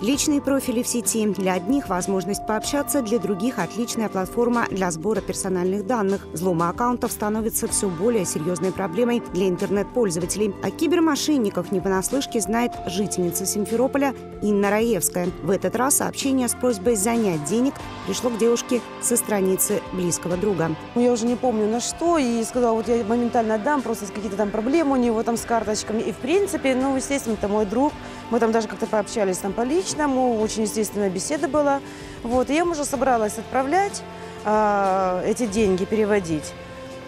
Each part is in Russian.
Личные профили в сети. Для одних возможность пообщаться, для других отличная платформа для сбора персональных данных. Взломы аккаунтов становится все более серьезной проблемой для интернет-пользователей. О кибермошенниках не понаслышке знает жительница Симферополя Инна Раевская. В этот раз сообщение с просьбой занять денег пришло к девушке со страницы близкого друга. Ну, я уже не помню на что, и сказала, вот я моментально отдам, просто какие-то там проблемы у него там с карточками. И в принципе, ну, естественно, это мой друг. Мы там даже как-то пообщались там по личному, очень естественная беседа была. Вот, и я уже собралась отправлять а, эти деньги, переводить.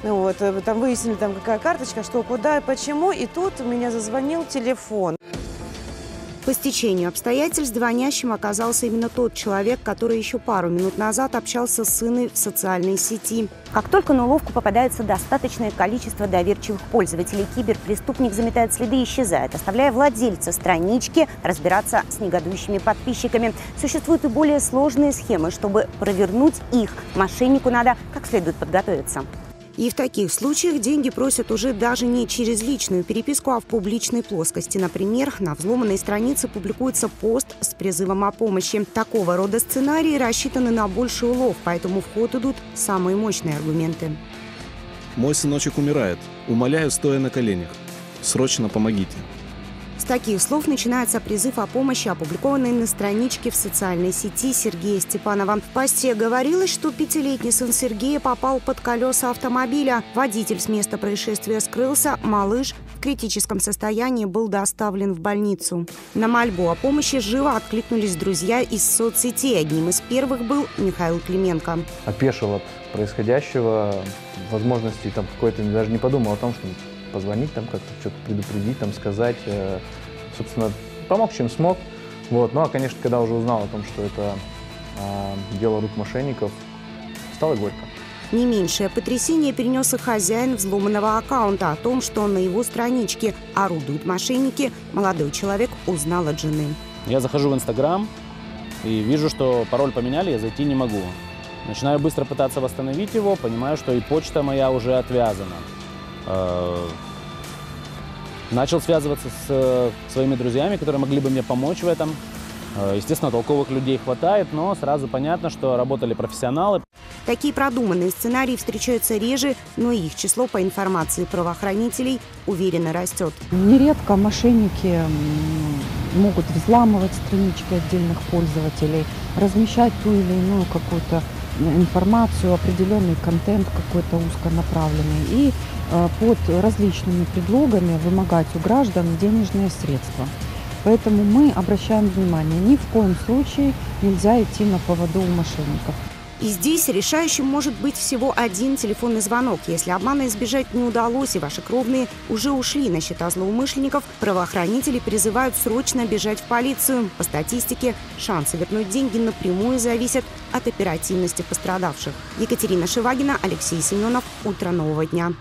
Вот, э, там выяснили, там какая карточка, что, куда и почему. И тут у меня зазвонил телефон. По стечению обстоятельств звонящим оказался именно тот человек, который еще пару минут назад общался с сыной в социальной сети. Как только на уловку попадается достаточное количество доверчивых пользователей, киберпреступник заметает следы и исчезает, оставляя владельца странички разбираться с негодующими подписчиками. Существуют и более сложные схемы. Чтобы провернуть их, мошеннику надо как следует подготовиться. И в таких случаях деньги просят уже даже не через личную переписку, а в публичной плоскости. Например, на взломанной странице публикуется пост с призывом о помощи. Такого рода сценарии рассчитаны на больший улов, поэтому в ход идут самые мощные аргументы. Мой сыночек умирает. Умоляю, стоя на коленях. Срочно помогите. С таких слов начинается призыв о помощи, опубликованный на страничке в социальной сети Сергея Степанова. В посте говорилось, что пятилетний сын Сергея попал под колеса автомобиля. Водитель с места происшествия скрылся, малыш в критическом состоянии был доставлен в больницу. На мольбу о помощи живо откликнулись друзья из соцсетей. Одним из первых был Михаил Клименко. Опешил от происходящего, возможности там какой-то, даже не подумал о том, что позвонить, там как-то что-то предупредить, там сказать. Э, собственно, помог, чем смог. Вот. Ну а, конечно, когда уже узнал о том, что это э, дело рук мошенников, стало горько. Не меньшее потрясение перенес и хозяин взломанного аккаунта. О том, что на его страничке орудуют мошенники, молодой человек узнал от жены. Я захожу в Инстаграм и вижу, что пароль поменяли, я зайти не могу. Начинаю быстро пытаться восстановить его, понимаю, что и почта моя уже отвязана. Э, начал связываться с э, своими друзьями, которые могли бы мне помочь в этом. Э, естественно, толковых людей хватает, но сразу понятно, что работали профессионалы. Такие продуманные сценарии встречаются реже, но их число, по информации правоохранителей, уверенно растет. Нередко мошенники могут взламывать странички отдельных пользователей, размещать ту или иную какую-то информацию, определенный контент какой-то узконаправленный и под различными предлогами вымогать у граждан денежные средства. Поэтому мы обращаем внимание, ни в коем случае нельзя идти на поводу у мошенников. И здесь решающим может быть всего один телефонный звонок. Если обмана избежать не удалось, и ваши кровные уже ушли на счета злоумышленников, правоохранители призывают срочно бежать в полицию. По статистике, шансы вернуть деньги напрямую зависят от оперативности пострадавших. Екатерина Шивагина, Алексей Семенов. Утро нового дня.